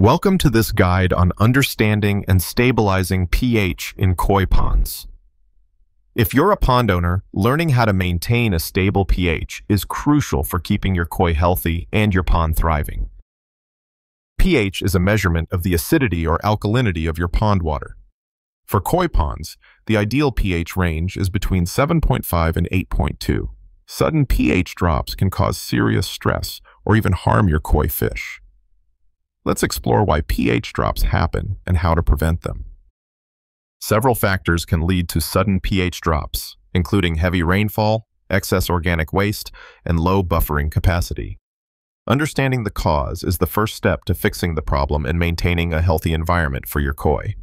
Welcome to this guide on understanding and stabilizing pH in koi ponds. If you're a pond owner, learning how to maintain a stable pH is crucial for keeping your koi healthy and your pond thriving. pH is a measurement of the acidity or alkalinity of your pond water. For koi ponds, the ideal pH range is between 7.5 and 8.2. Sudden pH drops can cause serious stress or even harm your koi fish. Let's explore why pH drops happen and how to prevent them. Several factors can lead to sudden pH drops, including heavy rainfall, excess organic waste, and low buffering capacity. Understanding the cause is the first step to fixing the problem and maintaining a healthy environment for your koi.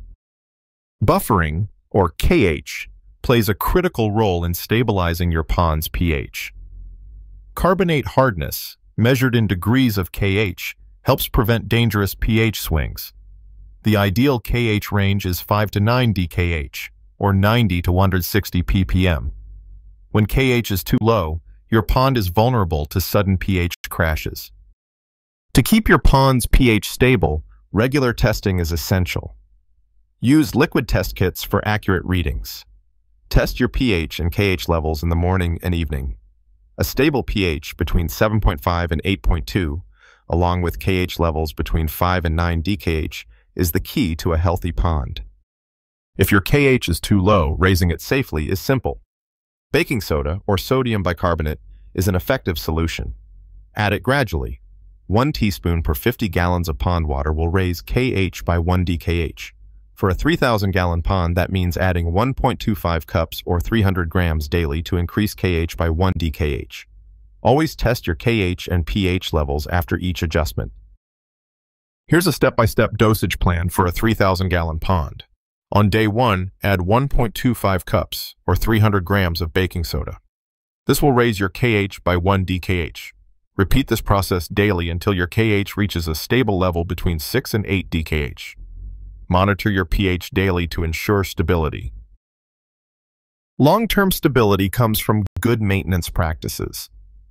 Buffering, or KH, plays a critical role in stabilizing your pond's pH. Carbonate hardness, measured in degrees of KH, helps prevent dangerous pH swings. The ideal KH range is 5 to 9 DKH, or 90 to 160 ppm. When KH is too low, your pond is vulnerable to sudden pH crashes. To keep your pond's pH stable, regular testing is essential. Use liquid test kits for accurate readings. Test your pH and KH levels in the morning and evening. A stable pH between 7.5 and 8.2 along with KH levels between 5 and 9 DKH, is the key to a healthy pond. If your KH is too low, raising it safely is simple. Baking soda, or sodium bicarbonate, is an effective solution. Add it gradually. One teaspoon per 50 gallons of pond water will raise KH by 1 DKH. For a 3,000-gallon pond, that means adding 1.25 cups or 300 grams daily to increase KH by 1 DKH. Always test your KH and pH levels after each adjustment. Here's a step-by-step -step dosage plan for a 3,000-gallon pond. On day 1, add 1.25 cups, or 300 grams of baking soda. This will raise your KH by 1 DKH. Repeat this process daily until your KH reaches a stable level between 6 and 8 DKH. Monitor your pH daily to ensure stability. Long-term stability comes from good maintenance practices.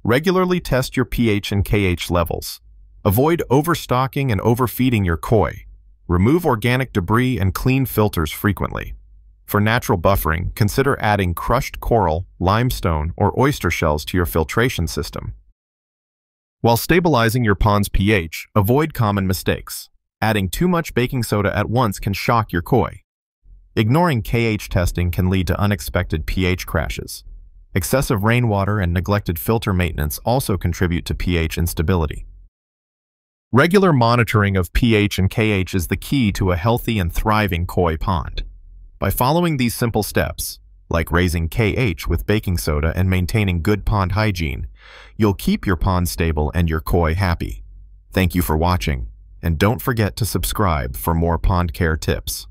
Regularly test your pH and KH levels. Avoid overstocking and overfeeding your koi. Remove organic debris and clean filters frequently. For natural buffering, consider adding crushed coral, limestone, or oyster shells to your filtration system. While stabilizing your pond's pH, avoid common mistakes. Adding too much baking soda at once can shock your koi. Ignoring KH testing can lead to unexpected pH crashes. Excessive rainwater and neglected filter maintenance also contribute to pH instability. Regular monitoring of pH and KH is the key to a healthy and thriving koi pond. By following these simple steps, like raising KH with baking soda and maintaining good pond hygiene, you'll keep your pond stable and your koi happy. Thank you for watching, and don't forget to subscribe for more pond care tips.